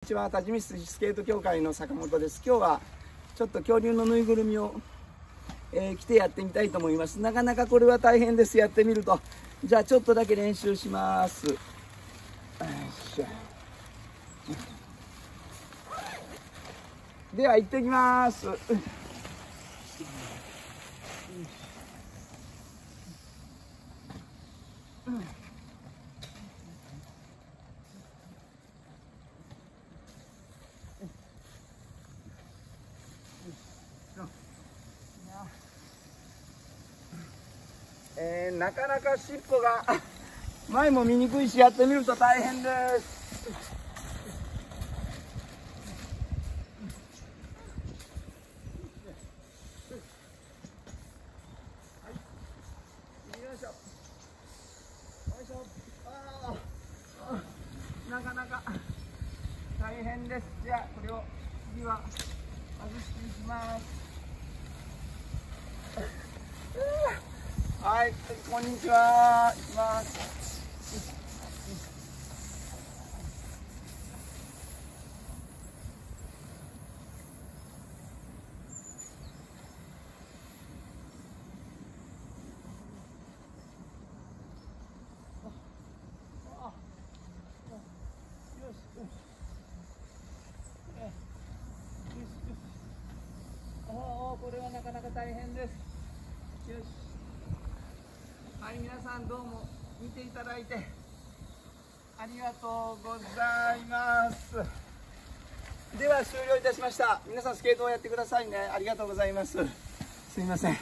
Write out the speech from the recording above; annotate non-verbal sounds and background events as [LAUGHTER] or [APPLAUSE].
こんにちは。多治見スケート協会の坂本です。今日はちょっと恐竜のぬいぐるみを、えー、着てやってみたいと思います。なかなかこれは大変です。やってみると。じゃあちょっとだけ練習します。よいしょ。では行ってきます。えー、なかなか尻尾が [LAUGHS] 前も見にくいしやってみると大変です。なかなか大変です。じゃあこれを次は外していきます。はい、こんにちは。行きます。これはなかなか大変です。よし。はい皆さんどうも見ていただいてありがとうございます。では終了いたしました。皆さんスケートをやってくださいね。ありがとうございます。すいません。